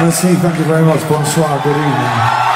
Merci, thank you very much. Bonsoir, good evening.